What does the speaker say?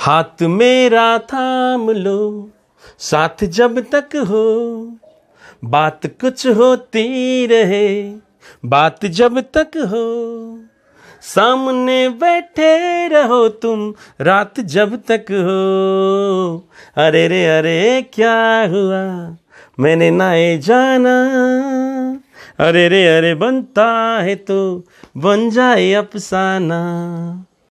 हाथ मेरा थाम लो, साथ जब तक हो, बात कुछ होती रहे, बात जब तक हो, सामने बैठे रहो तुम, रात जब तक हो। अरे रे, अरे, क्या हुआ? मैंने ना ये जाना। अरे रे, अरे, बनता है तो बन जाए अफसाना।